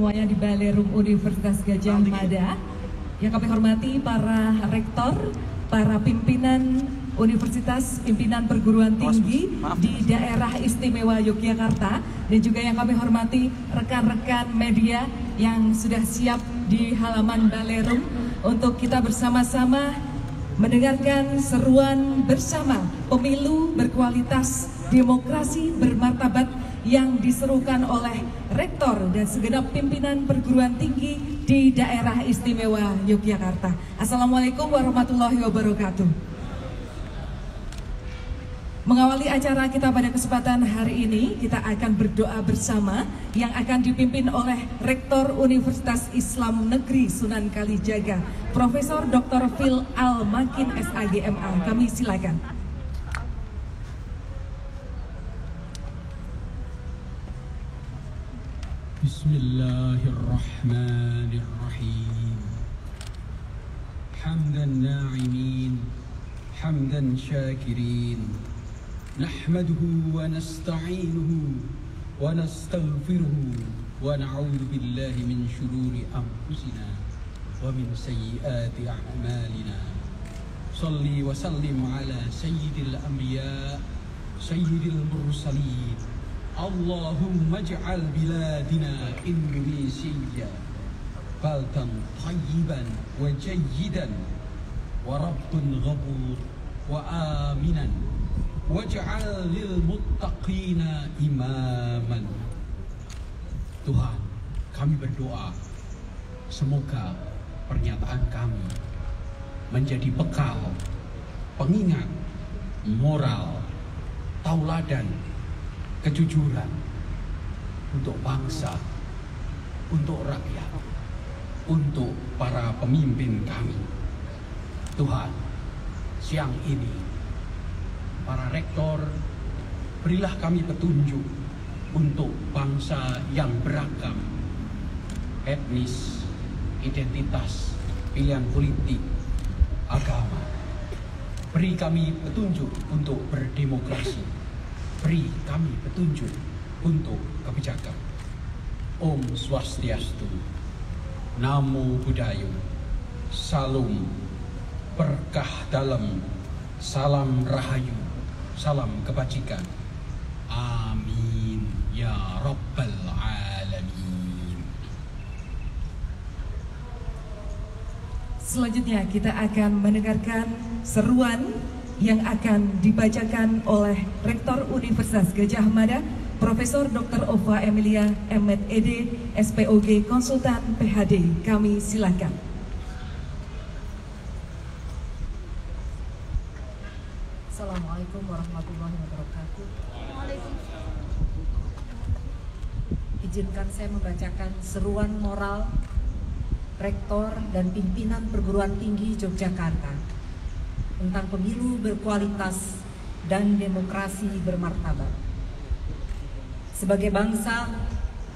semuanya di Balerum Universitas Gajah Mada. Yang kami hormati para rektor, para pimpinan universitas, pimpinan perguruan tinggi di daerah istimewa Yogyakarta. Dan juga yang kami hormati rekan-rekan media yang sudah siap di halaman Balerum untuk kita bersama-sama mendengarkan seruan bersama pemilu berkualitas demokrasi bermartabat yang diserukan oleh rektor dan segenap pimpinan perguruan tinggi di daerah istimewa Yogyakarta. Assalamualaikum warahmatullahi wabarakatuh. Mengawali acara kita pada kesempatan hari ini, kita akan berdoa bersama yang akan dipimpin oleh Rektor Universitas Islam Negeri Sunan Kalijaga, Profesor Dr. Phil Al Makin SAGMA. Kami silakan. بسم الله الرحمن الرحيم. حمدا ناعمين حمدا شاكرين. نحمده ونستعينه ونستغفره ونعوذ بالله من شرور أنفسنا ومن سيئات أعمالنا. صلي وسلم على سيد الأنبياء سيد المرسلين. Allahumma ja'al biladina Indonesia baldan tayyiban wa jayyidan wa rabbun ghabur wa aminan waj'al lil muttaqina imaman. Tuhan kami berdoa semoga pernyataan kami menjadi bekal pengingat moral tauladan kejujuran untuk bangsa, untuk rakyat, untuk para pemimpin kami. Tuhan, siang ini para rektor berilah kami petunjuk untuk bangsa yang beragam, etnis, identitas, pilihan politik, agama. Beri kami petunjuk untuk berdemokrasi beri kami petunjuk untuk kebijakan. Om Swastiastu, Namo Buddhaya, Salam, berkah dalam, salam rahayu, salam kebajikan. Amin ya Rabbal Alamin. Selanjutnya kita akan mendengarkan seruan yang akan dibacakan oleh Rektor Universitas Gajah Mada, Profesor Dr. Ova Emilia Emet ED, SPOG Konsultan PHD. Kami silakan. Assalamualaikum warahmatullahi wabarakatuh. Izinkan saya membacakan seruan moral Rektor dan pimpinan perguruan tinggi Yogyakarta tentang pemilu berkualitas dan demokrasi bermartabat. Sebagai bangsa,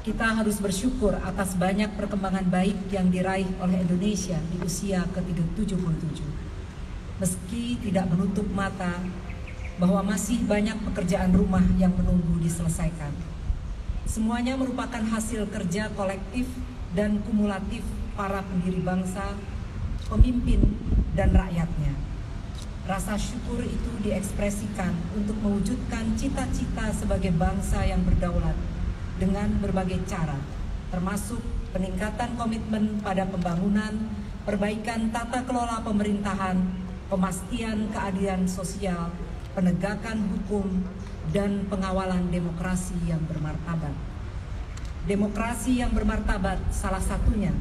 kita harus bersyukur atas banyak perkembangan baik yang diraih oleh Indonesia di usia ke-77. Meski tidak menutup mata bahwa masih banyak pekerjaan rumah yang menunggu diselesaikan. Semuanya merupakan hasil kerja kolektif dan kumulatif para pendiri bangsa, pemimpin, dan rakyatnya. Rasa syukur itu diekspresikan untuk mewujudkan cita-cita sebagai bangsa yang berdaulat dengan berbagai cara, termasuk peningkatan komitmen pada pembangunan, perbaikan tata kelola pemerintahan, pemastian keadilan sosial, penegakan hukum, dan pengawalan demokrasi yang bermartabat. Demokrasi yang bermartabat salah satunya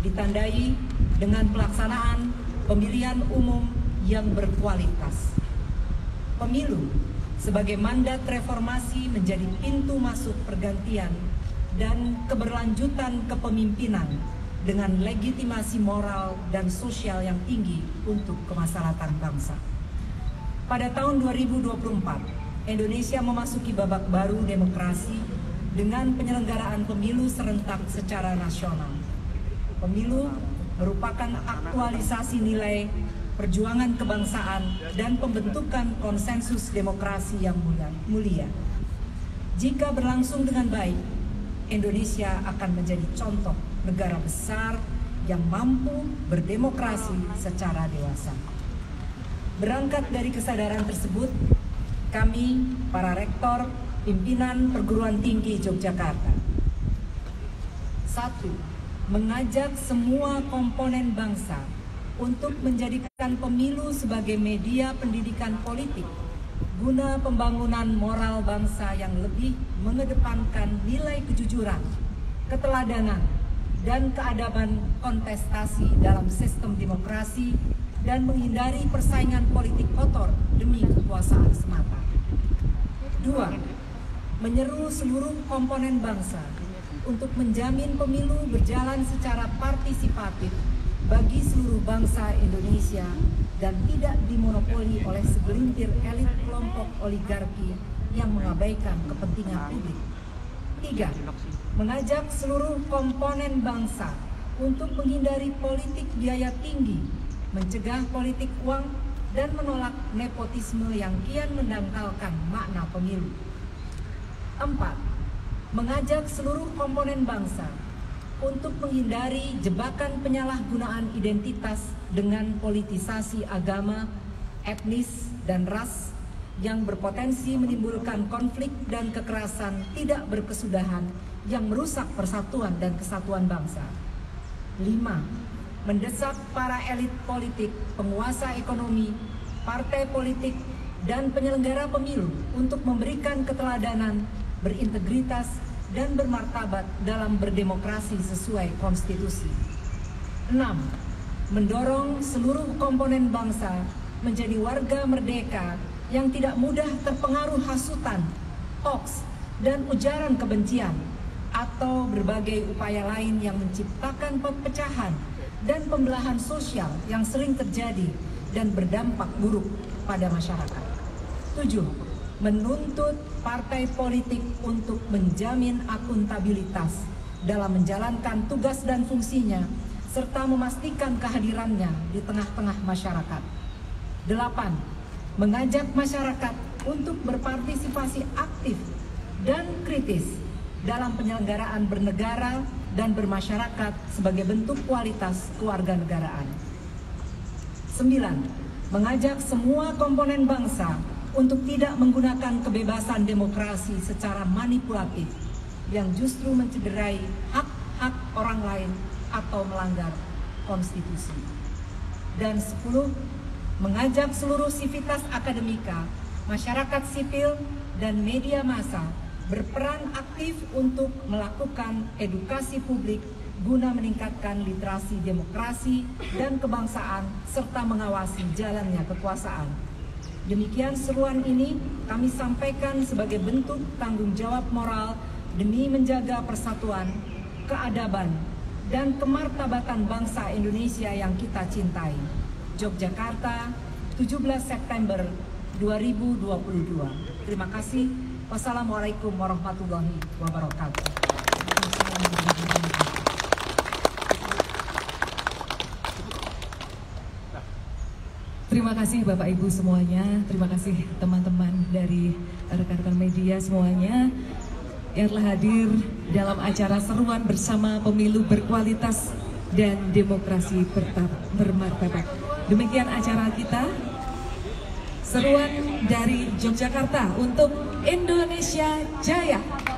ditandai dengan pelaksanaan pemilihan umum yang berkualitas. Pemilu sebagai mandat reformasi menjadi pintu masuk pergantian dan keberlanjutan kepemimpinan dengan legitimasi moral dan sosial yang tinggi untuk kemaslahatan bangsa. Pada tahun 2024, Indonesia memasuki babak baru demokrasi dengan penyelenggaraan pemilu serentak secara nasional. Pemilu merupakan aktualisasi nilai perjuangan kebangsaan, dan pembentukan konsensus demokrasi yang mulia. Jika berlangsung dengan baik, Indonesia akan menjadi contoh negara besar yang mampu berdemokrasi secara dewasa. Berangkat dari kesadaran tersebut, kami, para rektor, pimpinan perguruan tinggi Yogyakarta, satu, mengajak semua komponen bangsa untuk menjadikan pemilu sebagai media pendidikan politik guna pembangunan moral bangsa yang lebih mengedepankan nilai kejujuran, keteladanan, dan keadaban kontestasi dalam sistem demokrasi dan menghindari persaingan politik kotor demi kekuasaan semata. Dua, menyeru seluruh komponen bangsa untuk menjamin pemilu berjalan secara partisipatif bagi seluruh bangsa Indonesia dan tidak dimonopoli oleh segelintir elit kelompok oligarki yang mengabaikan kepentingan publik. Tiga, mengajak seluruh komponen bangsa untuk menghindari politik biaya tinggi, mencegah politik uang, dan menolak nepotisme yang kian mendangkalkan makna pemilu. Empat, mengajak seluruh komponen bangsa untuk menghindari jebakan penyalahgunaan identitas dengan politisasi agama, etnis, dan ras yang berpotensi menimbulkan konflik dan kekerasan tidak berkesudahan yang merusak persatuan dan kesatuan bangsa. 5. Mendesak para elit politik, penguasa ekonomi, partai politik, dan penyelenggara pemilu untuk memberikan keteladanan, berintegritas, dan bermartabat dalam berdemokrasi sesuai konstitusi. 6. Mendorong seluruh komponen bangsa menjadi warga merdeka yang tidak mudah terpengaruh hasutan, hoax, dan ujaran kebencian atau berbagai upaya lain yang menciptakan perpecahan dan pembelahan sosial yang sering terjadi dan berdampak buruk pada masyarakat. 7 menuntut partai politik untuk menjamin akuntabilitas dalam menjalankan tugas dan fungsinya serta memastikan kehadirannya di tengah-tengah masyarakat. Delapan, mengajak masyarakat untuk berpartisipasi aktif dan kritis dalam penyelenggaraan bernegara dan bermasyarakat sebagai bentuk kualitas kewarganegaraan. Sembilan, mengajak semua komponen bangsa untuk tidak menggunakan kebebasan demokrasi secara manipulatif yang justru mencederai hak-hak orang lain atau melanggar konstitusi. Dan 10. Mengajak seluruh sivitas akademika, masyarakat sipil, dan media massa berperan aktif untuk melakukan edukasi publik guna meningkatkan literasi demokrasi dan kebangsaan serta mengawasi jalannya kekuasaan Demikian seruan ini kami sampaikan sebagai bentuk tanggung jawab moral demi menjaga persatuan, keadaban, dan kemartabatan bangsa Indonesia yang kita cintai. Yogyakarta, 17 September 2022. Terima kasih. Wassalamualaikum warahmatullahi wabarakatuh. Terima kasih Bapak Ibu semuanya, terima kasih teman-teman dari rekan-rekan media semuanya yang telah hadir dalam acara seruan bersama pemilu berkualitas dan demokrasi bermartabat. Demikian acara kita. Seruan dari Yogyakarta untuk Indonesia Jaya.